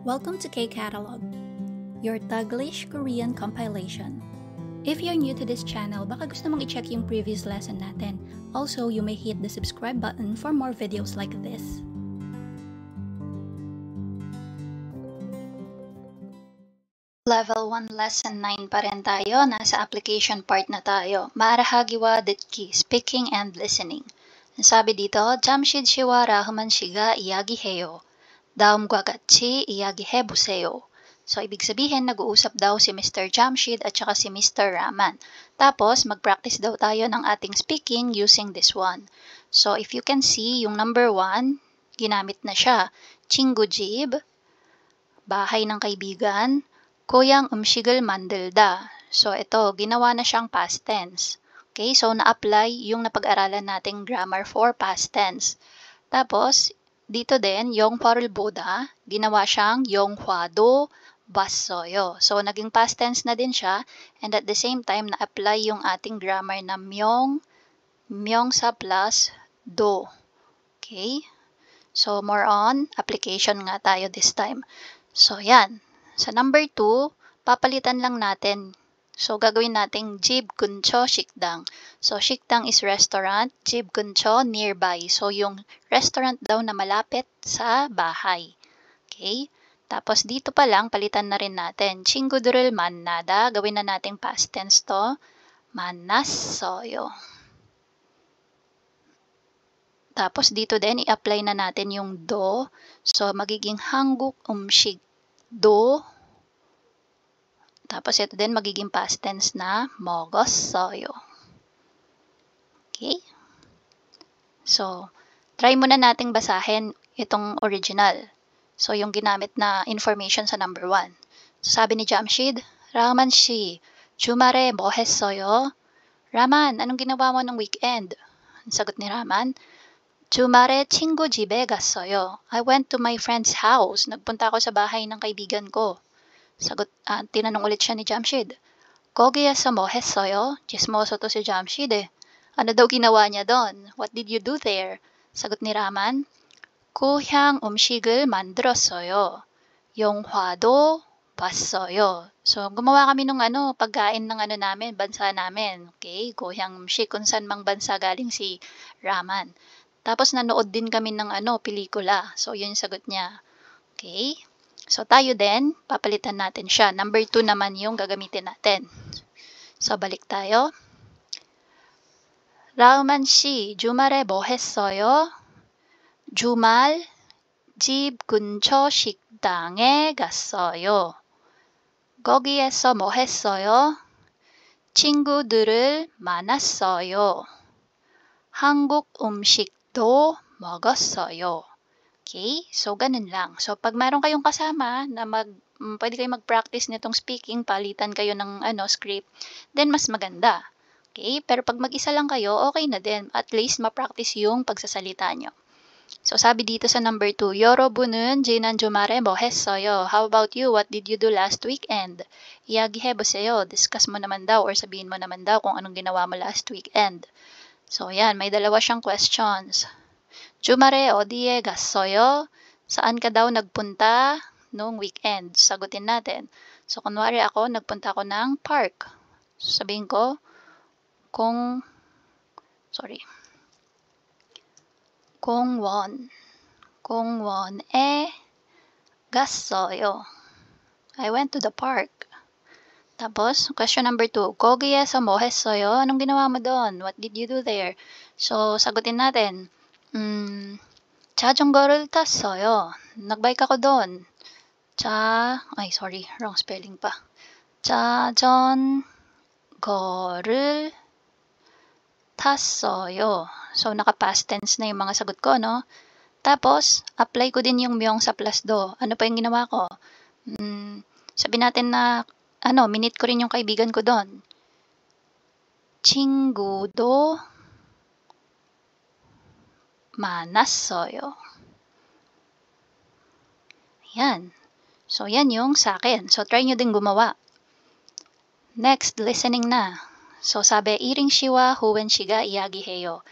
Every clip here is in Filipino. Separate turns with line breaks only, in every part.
Welcome to K Catalog, your Taglish Korean compilation. If you're new to this channel, baka gusto mong i-check yung previous lesson natin. Also, you may hit the subscribe button for more videos like this. Level 1 Lesson 9 pa rin tayo. Nasa application part na tayo. Marahagiwa ditki, speaking and listening. Ang sabi dito, Jamshid Shiwara Humanshiga Iyagiheyo. 다음과 같이 이야기해보세요. So, ibig sabihin, nag-uusap daw si Mr. Jamshid at saka si Mr. Rahman. Tapos, mag-practice daw tayo ng ating speaking using this one. So, if you can see, yung number one, ginamit na siya. 친구 집, bahay ng kaibigan, 고향 음식을 만들다. So, ito, ginawa na siyang past tense. Okay, so na-apply yung napag-aralan nating grammar for past tense. Tapos, dito din, Yongporul Buddha, ginawa siyang Yonghuado Basoyo. So, naging past tense na din siya. And at the same time, na-apply yung ating grammar na myong, myong sa plus do. Okay? So, more on application nga tayo this time. So, yan. Sa number 2, papalitan lang natin So, gagawin natin Jib Kuncho Shikdang. So, Shikdang is restaurant, Jib Kuncho nearby. So, yung restaurant daw na malapit sa bahay. Okay? Tapos, dito pa lang, palitan na rin natin. Chingudurul mannada. Gawin na nating past tense to. Manasoyo. Tapos, dito din, i-apply na natin yung do. So, magiging hangguk umshig. Do. Do tapos ito din magiging past tense na mogossoyo. Okay? So, try muna nating basahin itong original. So, yung ginamit na information sa number 1. So, sabi ni Jamshid, Raman shi, chumare mohessoyo. Raman, anong ginawa mo nung weekend? Sagot ni Raman, Tsumare chinggo jibe gassoyo. I went to my friend's house. Nagpunta ako sa bahay ng kaibigan ko. Sagot, uh, tinanong ulit siya ni Jamshid. Kogia Samohes soyo? Chismoso to si Jamshid eh. Ano daw ginawa niya doon? What did you do there? Sagot ni Raman. Kuhyang umshigil mandrosoyo. Yonghwado bassoyo. So, gumawa kami ng ano, pagkain ng ano namin, bansa namin. Okay? Kuhyang umshig kung saan mang bansa galing si Raman. Tapos nanood din kami ng ano, pelikula. So, yun yung sagot niya. Okay? So, tayo din, papalitan natin siya. Number 2 naman yung gagamitin natin. So, balik tayo. 라우만 씨, 주말에 뭐 했어요? 주말 집 근처 식당에 갔어요. 거기에서 뭐 했어요? 친구들을 만났어요. 한국 음식도 먹었어요. Okay? So, ganun lang. So, pag meron kayong kasama na mag, um, pwede kayong mag-practice nitong speaking, palitan kayo ng ano, script, then mas maganda. Okay? Pero pag mag-isa lang kayo, okay na din. At least ma-practice yung pagsasalita nyo. So, sabi dito sa number 2, Yorobunun jinan jumarebo soyo. How about you? What did you do last weekend? Yagihebo seyo. Discuss mo naman daw or sabihin mo naman daw kung anong ginawa mo last weekend. So, yan. May dalawa siyang questions. 주말에 어디에 갔어요? Saan ka daw nagpunta noong weekend? Sagutin natin. So, kunwari ako, nagpunta ako ng park. So, sabihin ko, kung, sorry, 공원, 공원에 갔어요. I went to the park. Tapos, question number two, 거기에서 뭐 했어요? Anong ginawa mo doon? What did you do there? So, sagutin natin, 음, 자전거를 탔어요. Nagbike ako doon. 자, ay sorry, wrong spelling pa. 자전거를 탔어요. So, naka-past tense na yung mga sagot ko, no? Tapos, apply ko din yung myong sa plus do. Ano pa yung ginawa ko? Hmm, sabi natin na, ano, minute ko rin yung kaibigan ko doon. 친구도 manasoyo. Yan. So, yan yung sa akin. So, try nyo din gumawa. Next, listening na. So, sabi, iring shiwa huwen shiga iyagi heyo.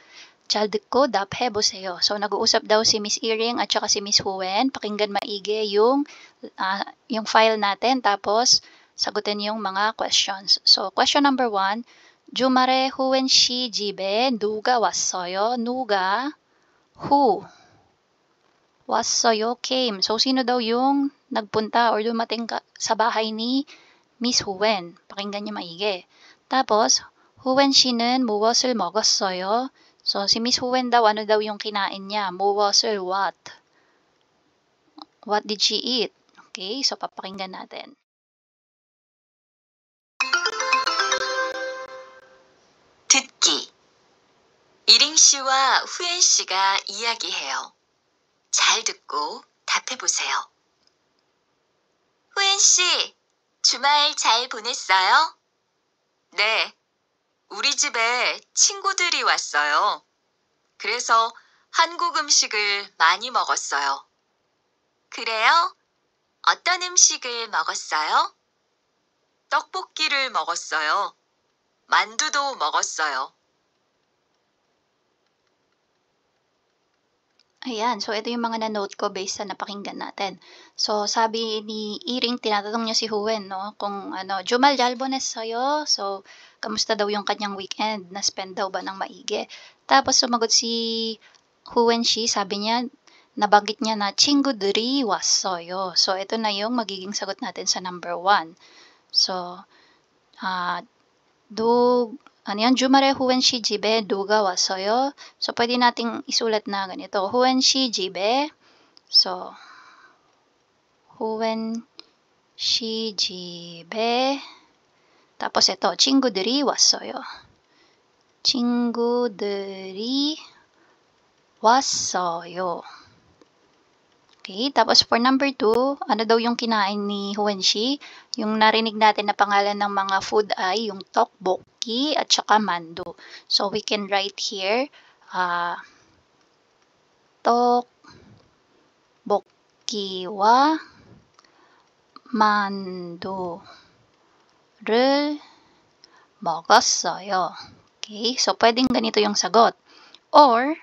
Child ko dap hebo seyo. So, nag-uusap daw si Miss Iring at saka si Miss Huwen. Pakinggan maigi yung, uh, yung file natin. Tapos, sagutin yung mga questions. So, question number one, Jumare huwen shi jibe nuga wasoyo nuga who was Soyo came. So, sino daw yung nagpunta or dumating ka sa bahay ni Miss Huen? Pakinggan niyo maigi. Tapos, Huen shinen muwasul mogos Soyo. So, si Miss Huen daw, ano daw yung kinain niya? Muwasul what? What did she eat? Okay, so papakinggan natin.
Titki 이링 씨와 후엔 씨가 이야기해요. 잘 듣고 답해 보세요. 후엔 씨, 주말 잘 보냈어요? 네. 우리 집에 친구들이 왔어요. 그래서 한국 음식을 많이 먹었어요. 그래요? 어떤 음식을 먹었어요? 떡볶이를 먹었어요. 만두도 먹었어요.
Ayan, so ito yung mga na-note ko based sa napakinggan natin. So sabi ni Iring, tinatanong niya si Huen, no? Kung ano, Jumal Jalbones sa'yo, so kamusta daw yung kanyang weekend? Na-spend daw ba ng maigi? Tapos sumagot si Huen Shi, sabi niya, nabanggit niya na Chingudri was soyo. So ito na yung magiging sagot natin sa number 1. So, ah, uh, Dug ano yan? 주말에 후엔 씨 집에 누가 왔어요? So, pwede nating isulat na ganito. 후엔 씨 집에 So, 후엔 씨 집에 tapos ito, 친구들이 왔어요. 친구들이 왔어요. Okay, tapos for number two, ano daw yung kinain ni Huwenshi? Yung narinig natin na pangalan ng mga food ay yung tteokbokki at saka mandu. So we can write here, uh, tteokbokki와 만두를 먹었어요. Okay, so pwedeng ganito yung sagot. Or,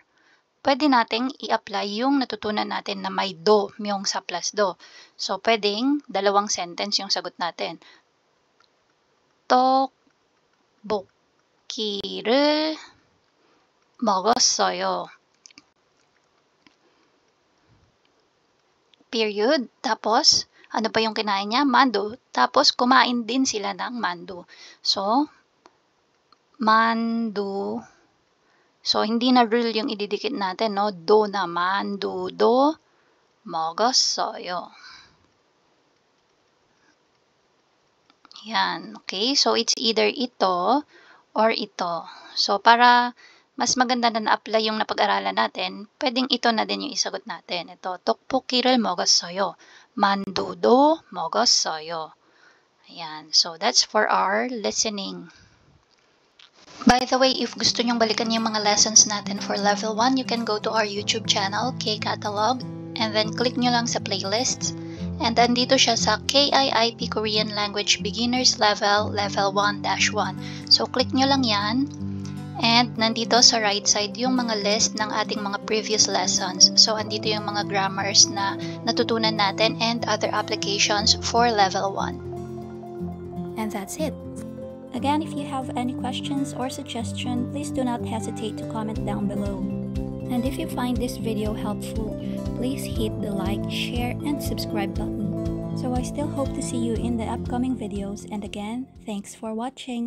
pwede nating i-apply yung natutunan natin na may do, yung sa plus do. So, pwedeng dalawang sentence yung sagot natin. 떡볶이를 먹었어요. Period. Tapos, ano pa yung kinain niya? Mando. Tapos, kumain din sila ng mando. So, mando So, hindi na drill yung ididikit natin, no? Do naman, do, do, mogos, soyo. Yan, okay? So, it's either ito or ito. So, para mas maganda na na-apply yung napag-aralan natin, pwedeng ito na din yung isagot natin. Ito, tokpo kiril mogos soyo. Mandudo mogos soyo. Ayan. So, that's for our listening. By the way, if gusto nyong balikan yung mga lessons natin for level 1, you can go to our YouTube channel, K-Catalog, and then click nyo lang sa playlists. And then dito siya sa KIIP Korean Language Beginners Level, Level 1-1. So, click nyo lang yan. And nandito sa right side yung mga list ng ating mga previous lessons. So, andito yung mga grammars na natutunan natin and other applications for level 1.
And that's it. Again, if you have any questions or suggestion, please do not hesitate to comment down below. And if you find this video helpful, please hit the like, share, and subscribe button. So I still hope to see you in the upcoming videos and again, thanks for watching.